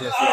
biasanya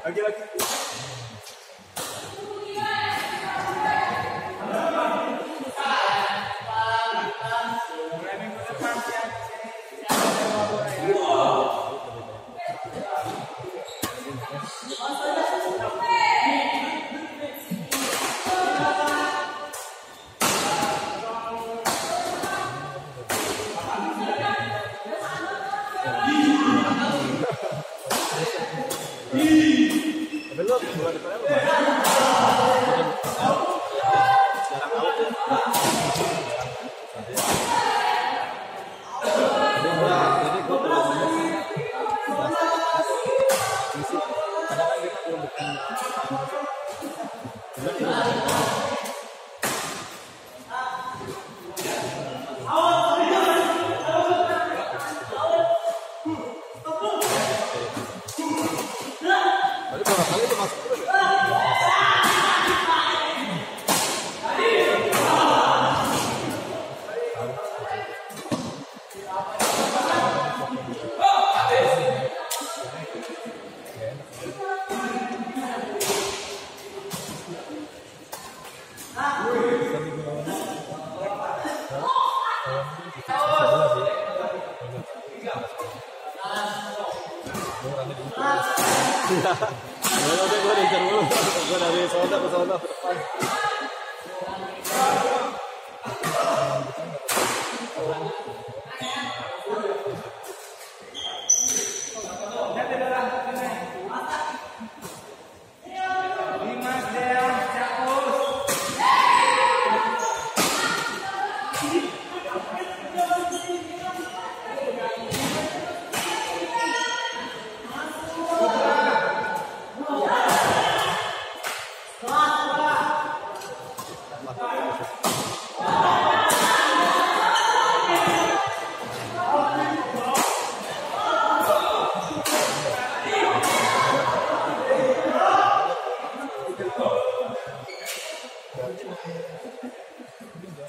Lagi lagi. Mulai minggu.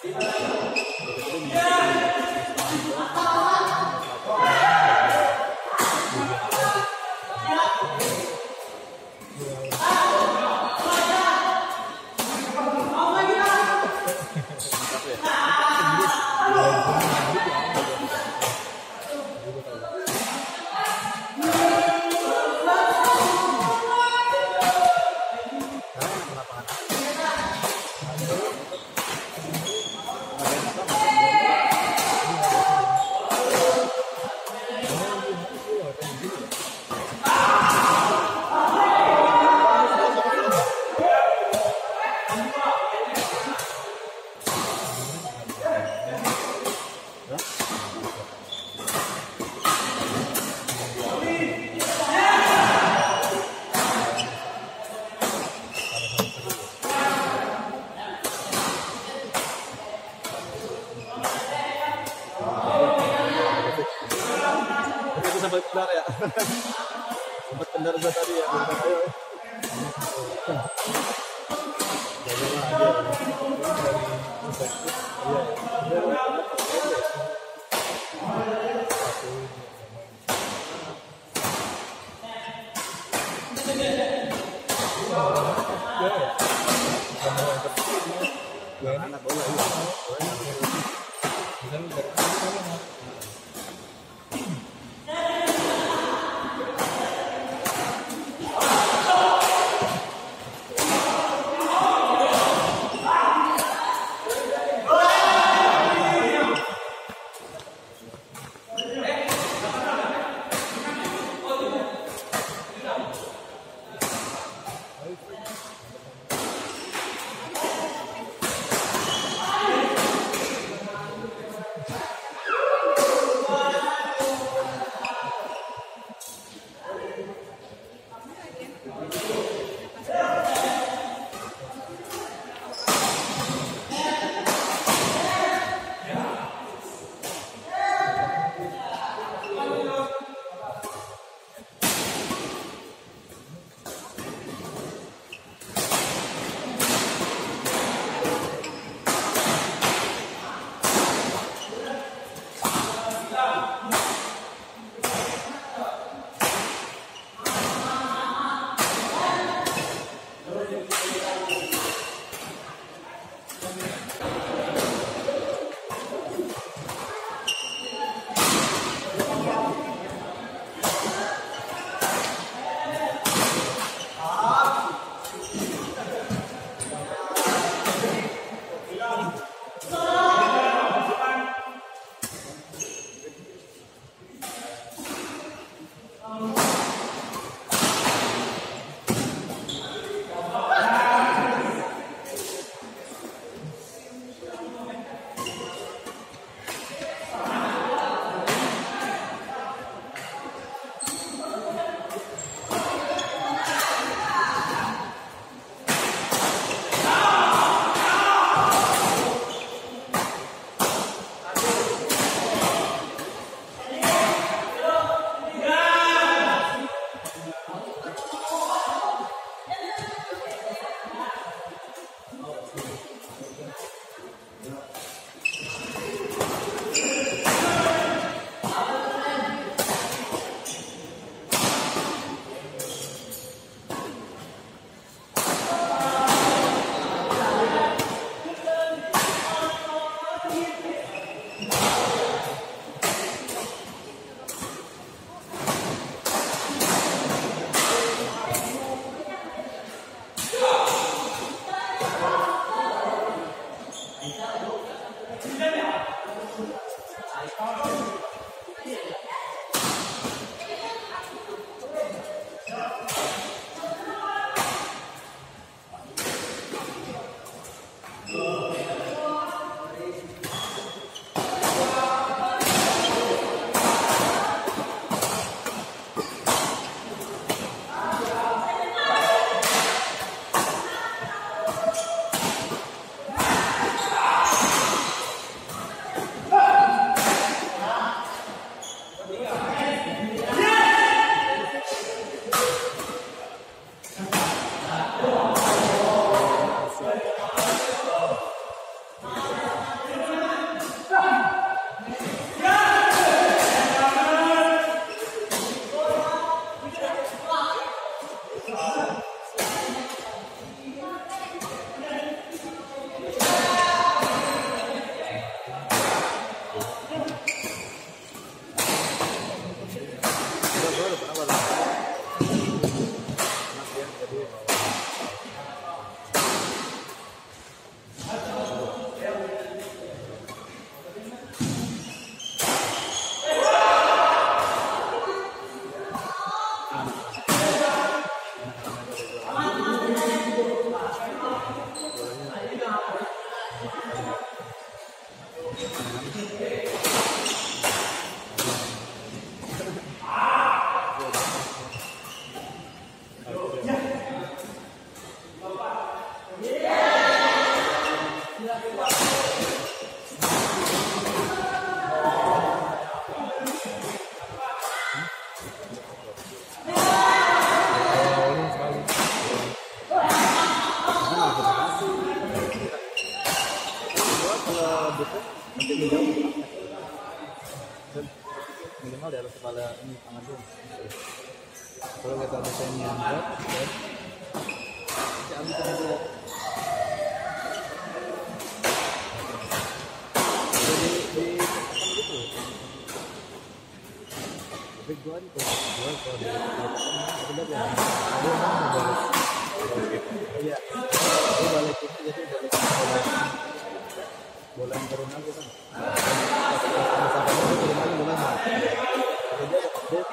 Yeah! Yeah. 아, ya iya kan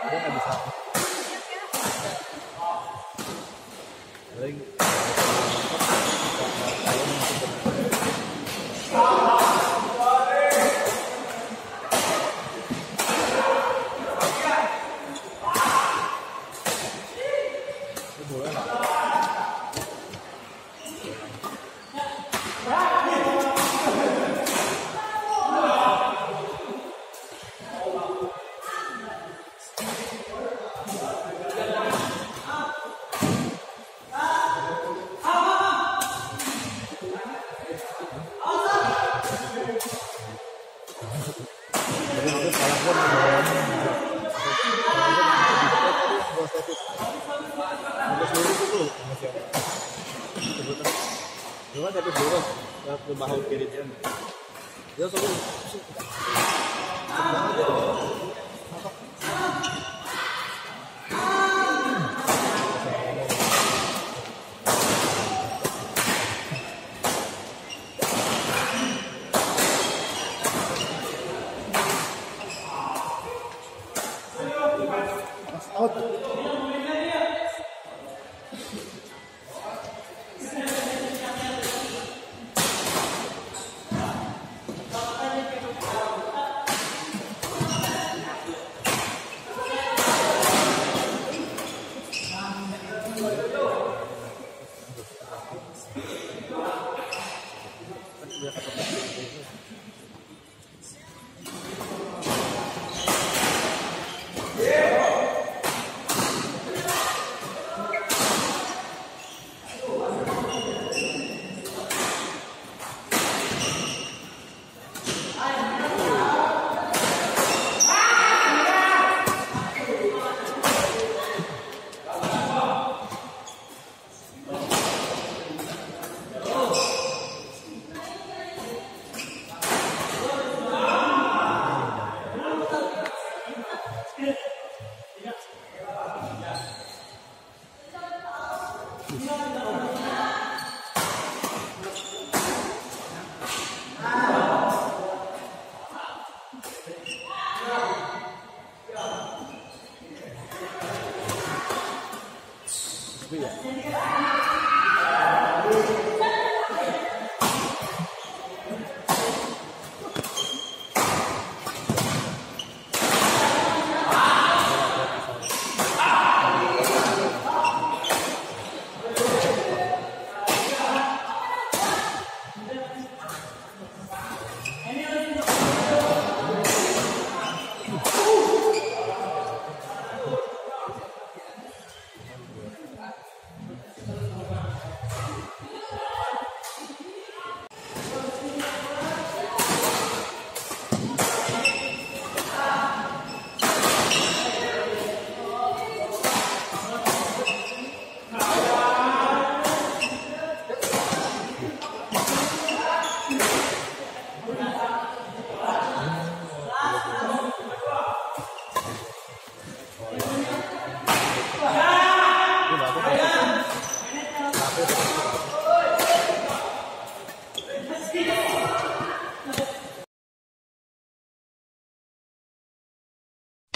dia nggak bisa itu bola nggak Tapi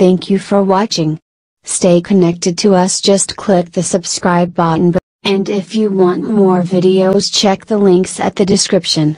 Thank you for watching. Stay connected to us just click the subscribe button and if you want more videos check the links at the description.